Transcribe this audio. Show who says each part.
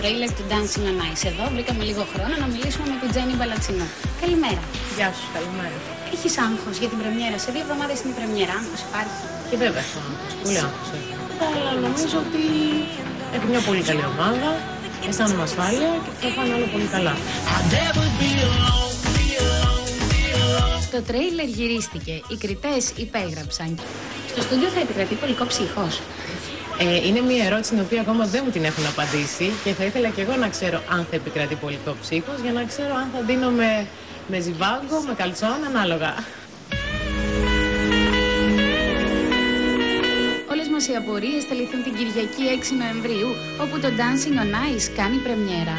Speaker 1: τρέιλερ του Dancing on Ice. Εδώ βρήκαμε λίγο χρόνο να μιλήσουμε με την Τζέννη Μπαλατσινό. Καλημέρα.
Speaker 2: Γεια σου, καλημέρα.
Speaker 1: Έχεις άγχος για την πρεμιέρα; Σε δύο εβδομάδες είναι η πρεμιέρα. Άγχος υπάρχει;
Speaker 2: Και βέβαια έχω άγχος, πολύ άγχος έχω. Αλλά νομίζω ότι έχει μια πολύ καλή ομάδα, αισθάνομαι ασφάλεια και θα πάνε όλα πολύ καλά.
Speaker 1: Το τρέιλερ γυρίστηκε. Οι κριτές υπέγραψαν. Στο στούντιο θα επικρατεί πολικό ψύχο.
Speaker 2: Ε, είναι μια ερώτηση την οποία ακόμα δεν μου την έχουν απαντήσει και θα ήθελα και εγώ να ξέρω αν θα επικρατεί πολικό ψύχος για να ξέρω αν θα δίνω με ζιβάγκο, με καλτσόν, ανάλογα.
Speaker 1: Όλες μας οι απορίες θα λυθούν την Κυριακή 6 Νοεμβρίου, όπου το Dancing on Ice κάνει πρεμιέρα.